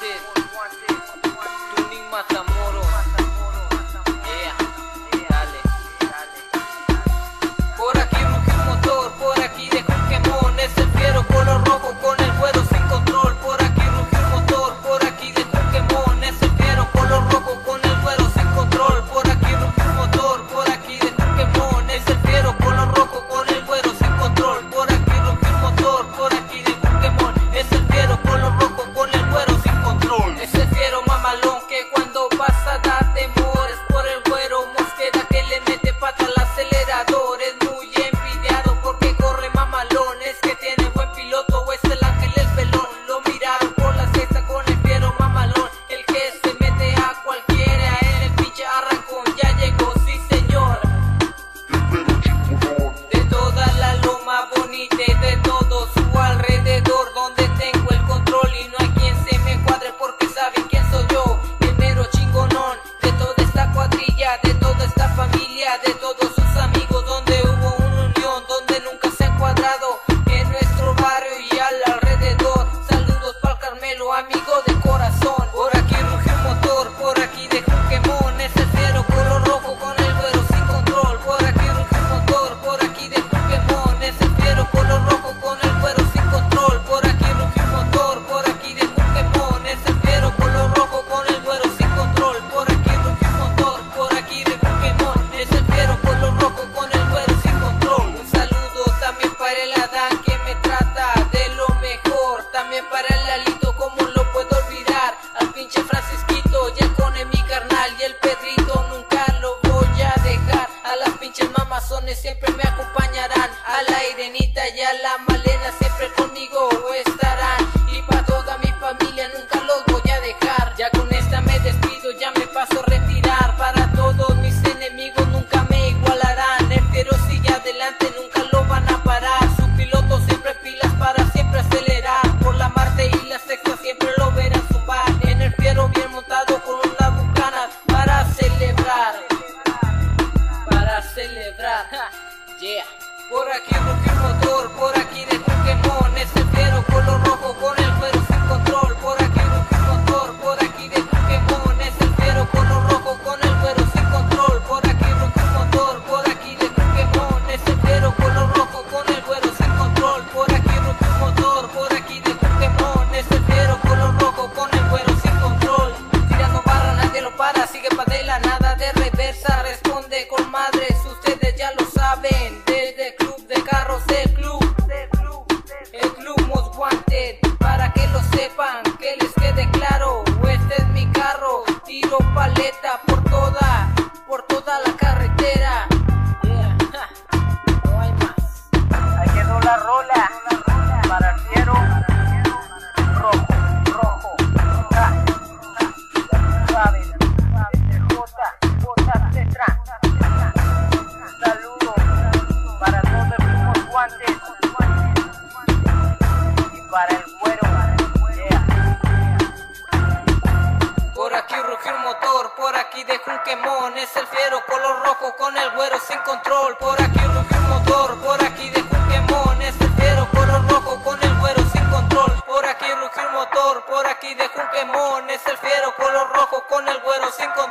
did. Yeah. Por aquí busqué un motor, por aquí de Pokémon, ese fiero color rojo con el cuero sin control. Por aquí busqué un motor, por aquí de Pokémon, ese fiero color rojo con el cuero sin control. Por aquí busqué un motor, por aquí de Pokémon, ese fiero color rojo con el cuero sin control. Por aquí motor, por aquí de Pokémon, ese fiero color rojo con el cuero sin control. Tirando barra, nadie lo para, sigue pa' adelante. para que lo sepan, que les quede claro. Este es mi carro, tiro paleta por toda, por toda la carretera. que un motor, por aquí dejo un quemón, es el fiero color rojo con el güero sin control, por aquí ruge un motor, por aquí dejo un quemón, es el fiero color rojo con el güero sin control, por aquí ruge un motor, por aquí dejo un quemón, es el fiero color rojo con el güero sin control.